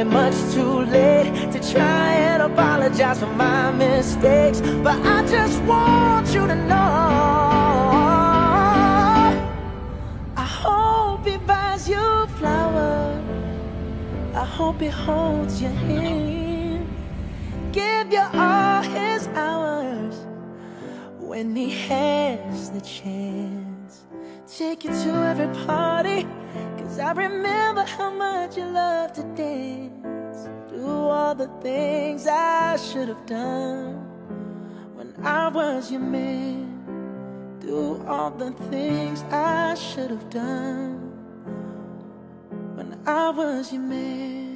I'm much too late to try and apologize for my mistakes, but I just want you to know. I hope he buys you flowers. I hope he holds your hand, give you all his hours when he has the chance. Take you to every party, cause I remember how much you love all the things I should have done when I was your man. Do all the things I should have done when I was your man.